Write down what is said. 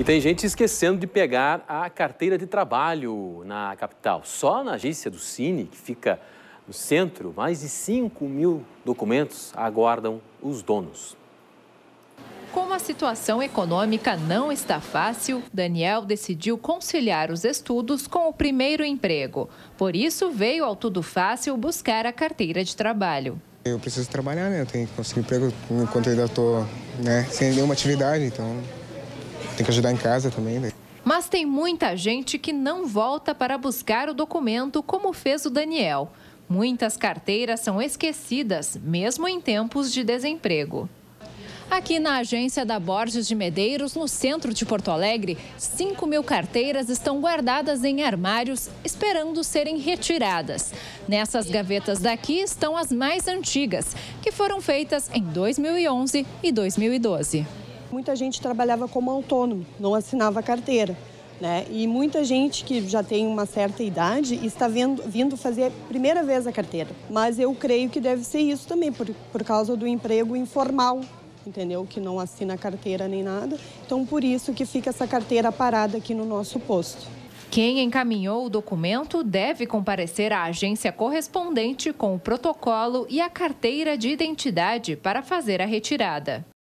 E tem gente esquecendo de pegar a carteira de trabalho na capital. Só na agência do Cine, que fica no centro, mais de 5 mil documentos aguardam os donos. Como a situação econômica não está fácil, Daniel decidiu conciliar os estudos com o primeiro emprego. Por isso, veio ao Tudo Fácil buscar a carteira de trabalho. Eu preciso trabalhar, né? Eu tenho que conseguir emprego enquanto ainda estou né, sem nenhuma atividade, então tem que ajudar em casa também. Né? Mas tem muita gente que não volta para buscar o documento como fez o Daniel. Muitas carteiras são esquecidas, mesmo em tempos de desemprego. Aqui na agência da Borges de Medeiros, no centro de Porto Alegre, 5 mil carteiras estão guardadas em armários, esperando serem retiradas. Nessas gavetas daqui estão as mais antigas, que foram feitas em 2011 e 2012. Muita gente trabalhava como autônomo, não assinava carteira. Né? E muita gente que já tem uma certa idade está vindo, vindo fazer a primeira vez a carteira. Mas eu creio que deve ser isso também, por, por causa do emprego informal entendeu? Que não assina carteira nem nada. Então, por isso que fica essa carteira parada aqui no nosso posto. Quem encaminhou o documento deve comparecer à agência correspondente com o protocolo e a carteira de identidade para fazer a retirada.